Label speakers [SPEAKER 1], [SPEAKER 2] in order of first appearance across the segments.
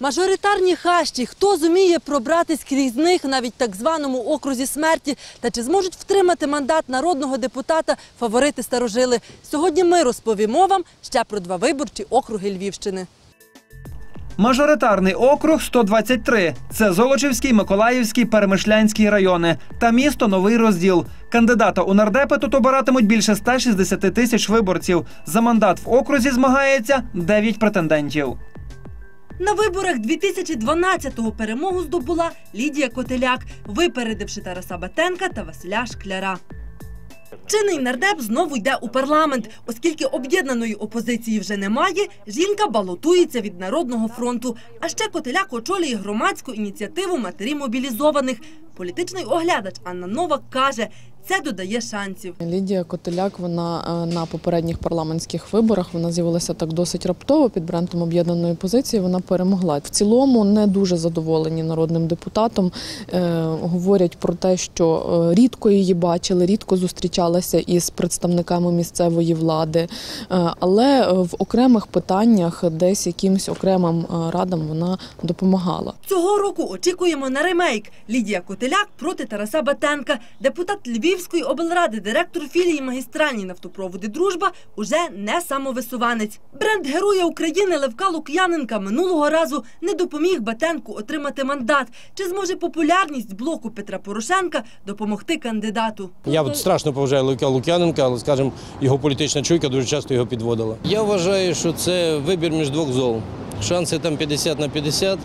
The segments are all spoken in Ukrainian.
[SPEAKER 1] Мажоритарні хащі. Хто зуміє пробратись крізь них навіть так званому окрузі смерті? Та чи зможуть втримати мандат народного депутата фаворити старожили? Сьогодні ми розповімо вам ще про два виборчі округи Львівщини.
[SPEAKER 2] Мажоритарний округ 123. Це Золочівський, Миколаївський, Перемишлянський райони та місто Новий Розділ. Кандидата у нардепи тут обиратимуть більше 160 тисяч виборців. За мандат в окрузі змагається 9 претендентів.
[SPEAKER 1] На виборах 2012-го перемогу здобула Лідія Котеляк, випередивши Тараса Батенка та Василя Шкляра. Чинний нардеп знову йде у парламент, оскільки об'єднаної опозиції вже немає. Жінка балотується від народного фронту. А ще Котеляк очолює громадську ініціативу матері мобілізованих. Політичний оглядач Анна Новак каже, це додає шансів.
[SPEAKER 3] Лідія Котеляк, вона е, на попередніх парламентських виборах вона з'явилася так досить раптово під брендом об'єднаної позиції. Вона перемогла. В цілому не дуже задоволені народним депутатом. Е, говорять про те, що е, рідко її бачили, рідко зустрічалася із представниками місцевої влади. Е, але в окремих питаннях десь якимсь окремим е, радам вона допомагала.
[SPEAKER 1] Цього року очікуємо на ремейк. Лідія Котеляк проти Тараса Батенка. Депутат Львівської облради, директор філії магістральні нафтопроводи Дружба уже не самовисуванець. Бренд Героя України Левка Лук'яненка минулого разу не допоміг Батенку отримати мандат. Чи зможе популярність блоку Петра Порошенка допомогти кандидату?
[SPEAKER 4] Я от страшно поважаю Лук'яненка, але, скажімо, його політична чуйка дуже часто його підводила. Я вважаю, що це вибір між двох зол. Шанси там 50 на 50.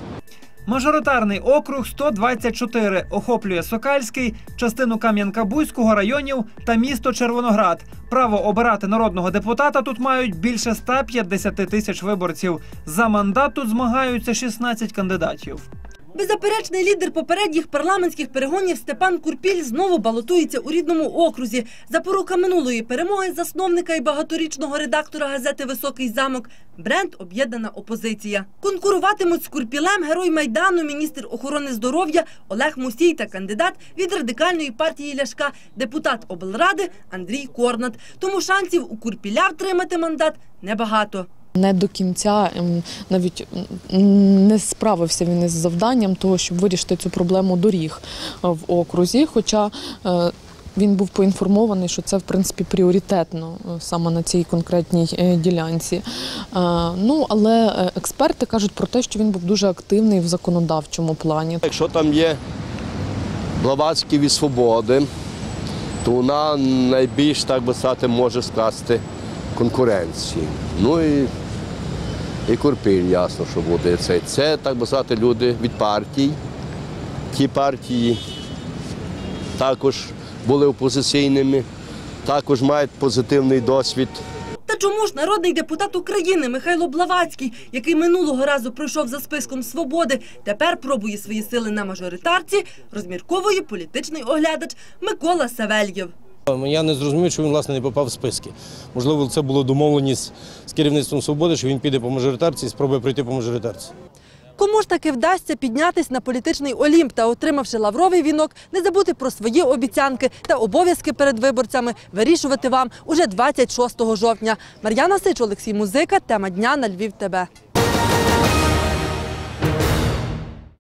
[SPEAKER 2] Мажоритарний округ 124 охоплює Сокальський, частину Кам'янка-Бузького районів та місто Червоноград. Право обирати народного депутата тут мають більше 150 тисяч виборців. За мандат тут змагаються 16 кандидатів.
[SPEAKER 1] Беззаперечний лідер попередніх парламентських перегонів Степан Курпіль знову балотується у рідному окрузі. Запорука минулої перемоги засновника і багаторічного редактора газети Високий замок бренд Об'єднана опозиція. Конкуруватимуть з Курпілем герой майдану, міністр охорони здоров'я Олег Мусій та кандидат від радикальної партії Ляшка, депутат облради Андрій Корнат. Тому шансів у Курпіля втримати мандат небагато.
[SPEAKER 3] Не до кінця ем, навіть не справився він із завданням того, щоб вирішити цю проблему доріг е, в окрузі. Хоча е, він був поінформований, що це в принципі пріоритетно е, саме на цій конкретній ділянці. Ну але експерти кажуть про те, що він був дуже активний в законодавчому плані.
[SPEAKER 5] Якщо там є Блаватські від свободи, то вона найбільш, так би сказати, може скласти конкуренції. Ну і, і Курпіль, ясно, що буде це. Це, так би сказати, люди від партій. Ті партії також були опозиційними, також мають позитивний досвід.
[SPEAKER 1] Та чому ж народний депутат України Михайло Блавацький, який минулого разу пройшов за списком свободи, тепер пробує свої сили на мажоритарці, розмірковує політичний оглядач Микола Савельєв.
[SPEAKER 4] Я не зрозумів, що він власне не попав в списки. Можливо, це було домовленість з керівництвом свободи, що він піде по мажоритарці і спробує пройти по мажоритарці.
[SPEAKER 1] Кому ж таки вдасться піднятись на політичний олімп та, отримавши лавровий вінок, не забути про свої обіцянки та обов'язки перед виборцями вирішувати вам уже 26 жовтня. Мар'яна Сич, Олексій Музика, тема дня на Львів. ТБ.